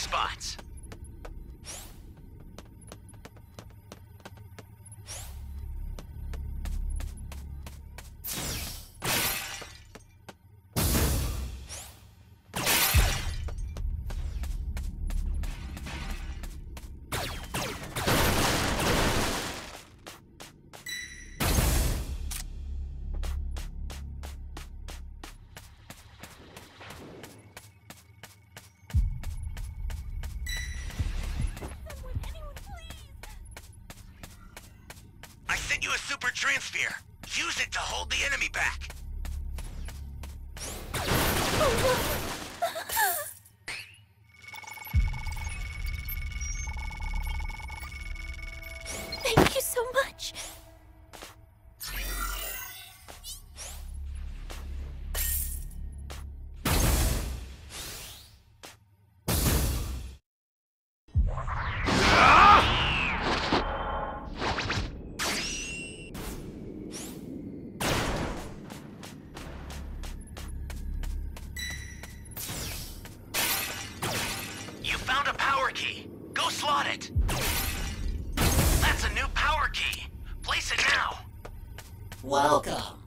spots. a super transphere. Use it to hold the enemy back. Oh. slot it. That's a new power key. Place it now. Welcome.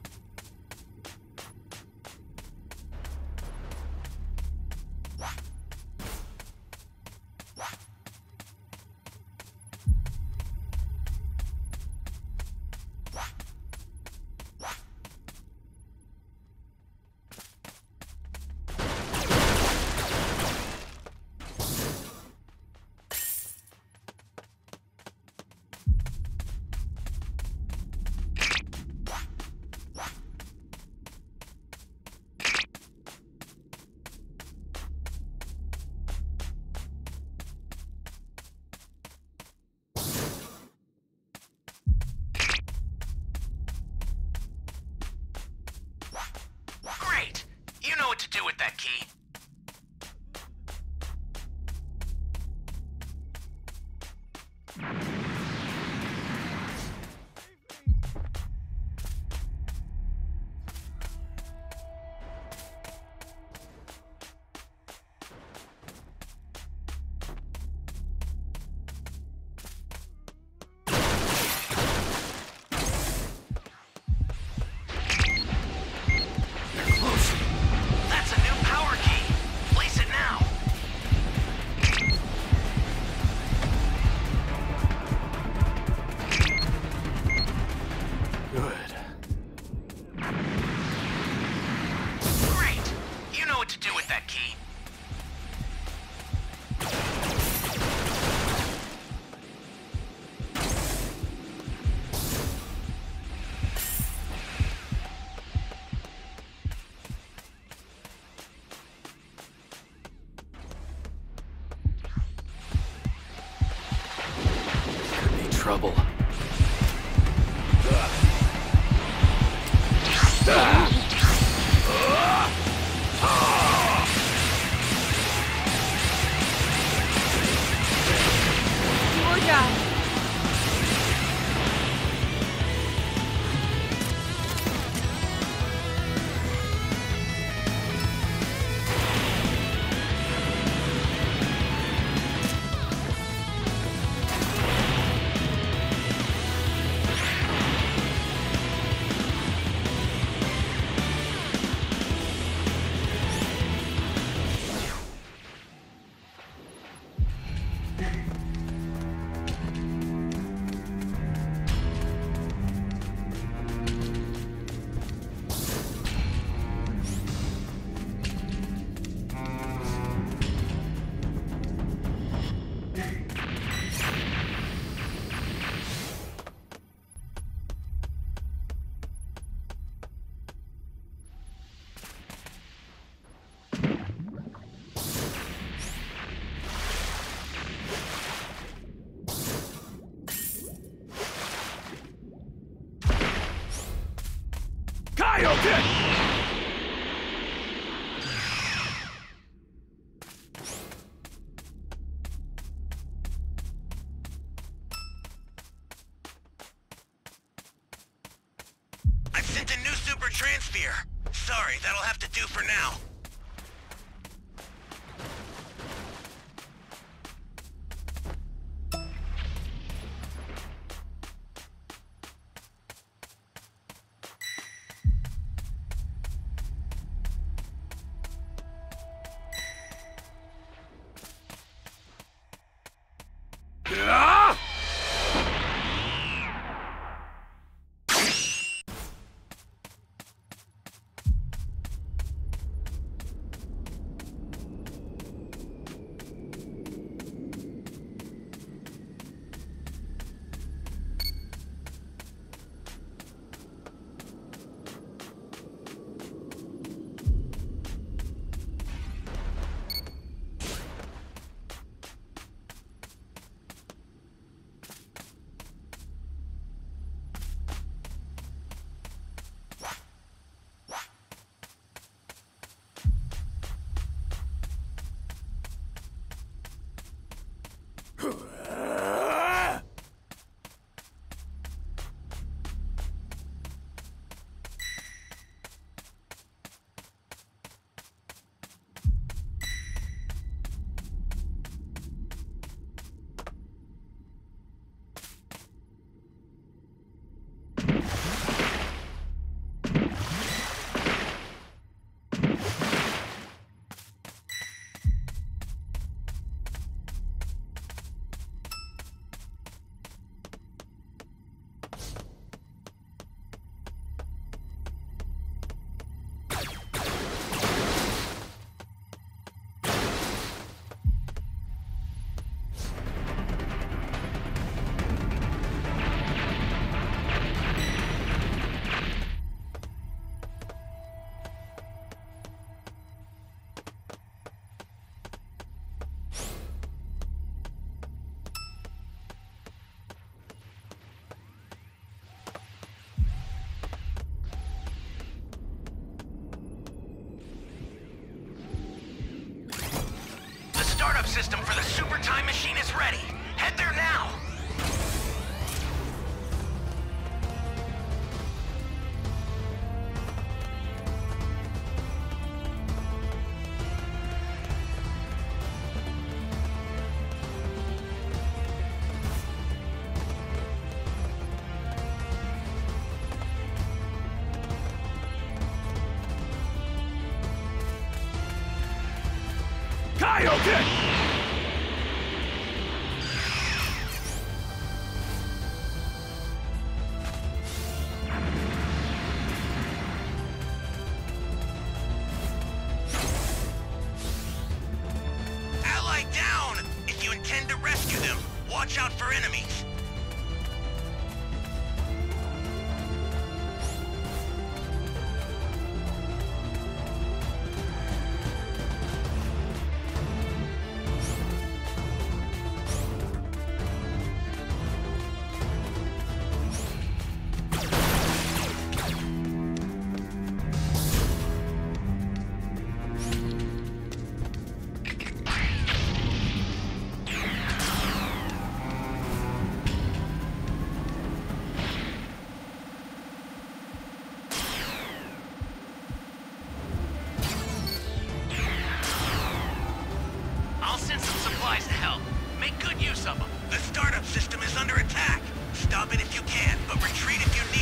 you trouble. Nailed! The super time machine is ready. Head there now. Kaioken! Watch out for enemies. System is under attack. Stop it if you can, but retreat if you